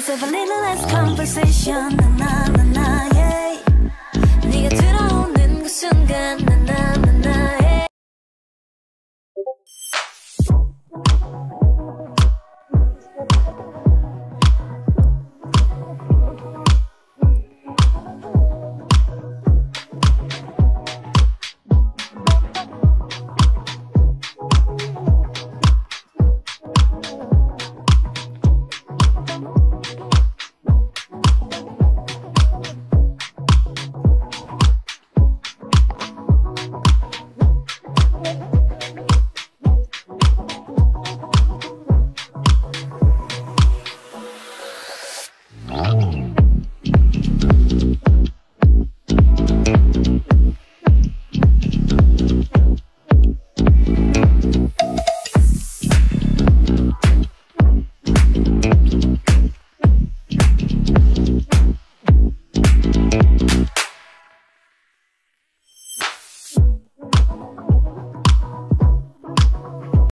Let's have a little less conversation. Na, na, na, yeah. 네가 들어오는 그 순간. 나, 나.